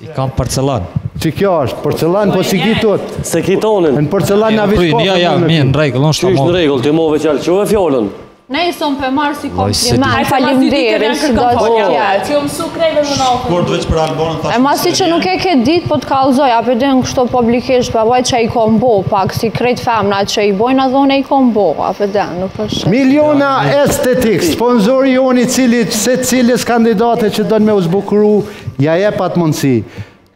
I kam porcelan. Që kjo është, porcelan po si kitut. Se kitonin. Në porcelan në vishë po. Jo, jo, mirë, në rregull, është në rregull, ti move që alë që e fjollën. Ne jemi për marrë si kompliment. Ai faleminderit po, dhe e rënë kërkëm po një tjerë. Që më s'u kreve më në okërë. Krejt veç për Albonën, thashë. E masi që nuk e ke ditë, po të kallzoj, apet edhe kështu publikisht, pa vaj që i kom bo, pak si krejt femna që i bojnë, edhe unë i kom bo, apet edhe. Miliona estetik, sponsori jonë i cili secilës kandidate që don me u zbukuru, ja jep at mundësi.